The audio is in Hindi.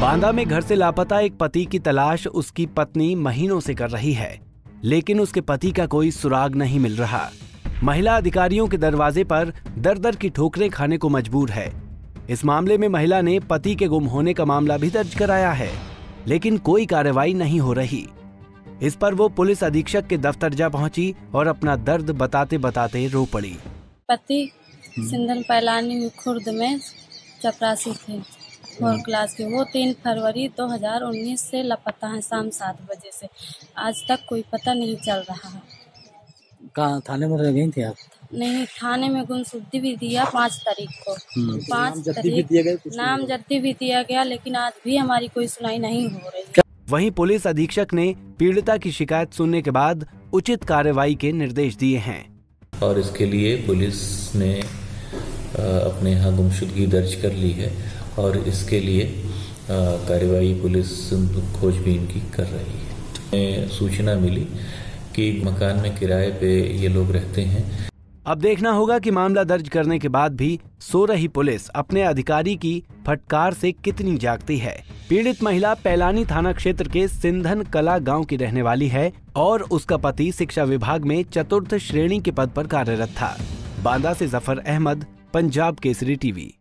बांदा में घर से लापता एक पति की तलाश उसकी पत्नी महीनों से कर रही है, लेकिन उसके पति का कोई सुराग नहीं मिल रहा। महिला अधिकारियों के दरवाजे पर दर दर की ठोकरें खाने को मजबूर है। इस मामले में महिला ने पति के गुम होने का मामला भी दर्ज कराया है, लेकिन कोई कार्रवाई नहीं हो रही। इस पर वो पुलिस अधीक्षक के दफ्तर जा पहुँची और अपना दर्द बताते बताते रो पड़ी। पति सिंधन पैलानी खुर्द में चपरासी थे। फोर क्लास के वो तीन फरवरी 2019 से लापता हैं शाम सात बजे से। आज तक कोई पता नहीं चल रहा है। कहाँ थाने में रह गई थी आप? नहीं थाने में गुमशुद्धी भी दिया पाँच तारीख को। हम्म। पाँच तारीख दिए गए कुछ नाम जद्दी भी दिया गया लेकिन आज भी हमारी कोई सुनाई नहीं हो रही। वहीं पुलिस अधीक्षक ने पीड़िता की शिकायत सुनने के बाद उचित कार्रवाई के निर्देश दिए हैं। और इसके लिए पुलिस ने अपने यहाँ गुमशुदगी दर्ज कर ली है। और इसके लिए कार्रवाई पुलिस खोजबीन की कर रही है। सूचना मिली कि मकान में किराए पे ये लोग रहते हैं। अब देखना होगा कि मामला दर्ज करने के बाद भी सो रही पुलिस अपने अधिकारी की फटकार से कितनी जागती है। पीड़ित महिला पैलानी थाना क्षेत्र के सिंधन कला गाँव की रहने वाली है और उसका पति शिक्षा विभाग में चतुर्थ श्रेणी के पद पर कार्यरत था। बांदा से ज़फ़र अहमद, पंजाब केसरी टीवी।